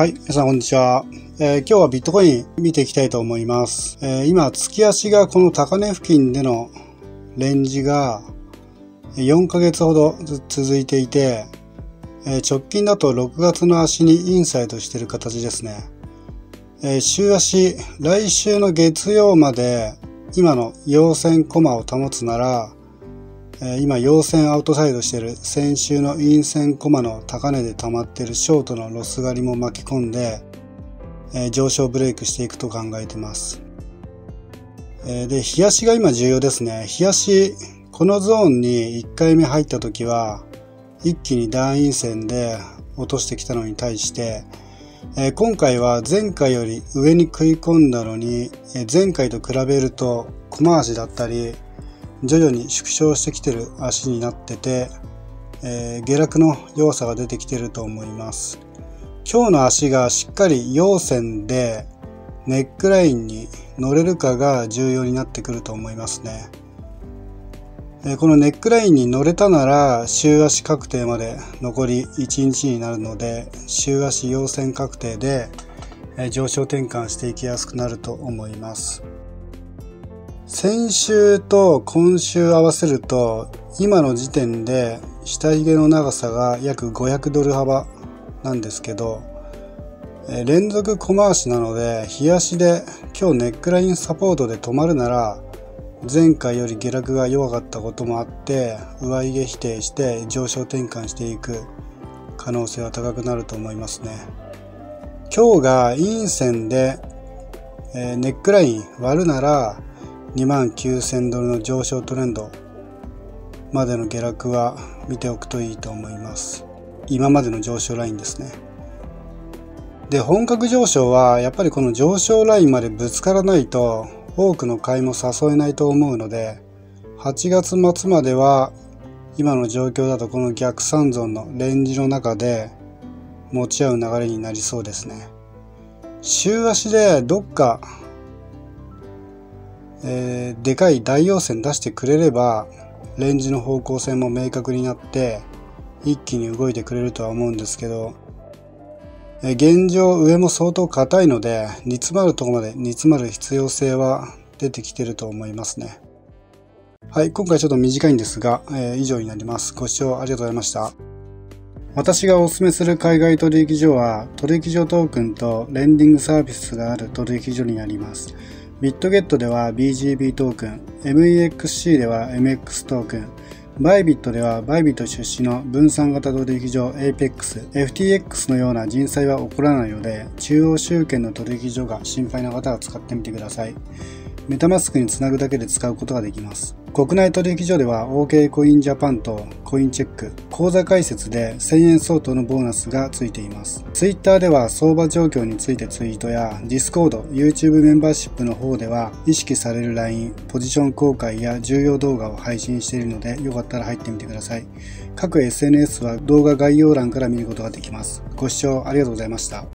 はい、皆さんこんにちは。えー、今日はビットコイン見ていきたいと思います。えー、今、月足がこの高値付近でのレンジが4ヶ月ほど続いていて、えー、直近だと6月の足にインサイドしている形ですね。え週足、来週の月曜まで今の陽線コマを保つなら、今陽線アウトサイドしてる先週の陰線コマの高値で溜まってるショートのロス狩りも巻き込んで、上昇ブレイクしていくと考えてます。で、日足が今重要ですね。日足、このゾーンに1回目入った時は、一気にダウン線で落としてきたのに対して、今回は前回より上に食い込んだのに、前回と比べると小回しだったり、徐々に縮小してきてる足になってて、えー、下落の弱さが出てきてると思います。今日の足がしっかり陽線でネックラインに乗れるかが重要になってくると思いますね。え、このネックラインに乗れたなら週足確定まで残り1日になるので週足陽線確定で上昇転換していきやすくなると思います。先週と今週合わせると今の時点で下髭の長さが約500ドル幅なんですけど連続小回しなので日足で今日ネックラインサポートで止まるなら前回より下落が弱かったこともあって上髭否定して上昇転換していく可能性は高くなると思いますね。今日が陰線でネックライン割るなら2万9000ドルの上昇トレンドまでの下落は見ておくといいと思います。今までの上昇ラインですね。で本格上昇はやっぱりこの上昇ラインまでぶつからないと多くの買いも誘えないと思うので8月末までは今の状況だとこの逆三尊のレンジの中で持ち合う流れになりそうですね。週足でどっかえー、でかい大陽線出してくれればレンジの方向性も明確になって一気に動いてくれるとは思うんですけど、えー、現状上も相当硬いので煮詰まるところまで煮詰まる必要性は出てきてると思いますね。はい、今回ちょっと短いんですが、えー、以上になります。ご視聴ありがとうございました。私がお勧めする海外取引所は取引所トークンとレンディングサービスがある取引所になります。ビットゲットでは BGB トークン、MEXC では MX トークン、バイビットではバイビット出資の分散型取引所 APEX、FTX のような人災は起こらないので、中央集権の取引所が心配な方は使ってみてください。メタマスクにつなぐだけで使うことができます。国内取引所では OK コインジャパンとコインチェック、口座開設で1000円相当のボーナスがついています。Twitter では相場状況についてツイートや Discord、YouTube メンバーシップの方では意識される LINE、ポジション公開や重要動画を配信しているのでよかったら入ってみてください。各 SNS は動画概要欄から見ることができます。ご視聴ありがとうございました。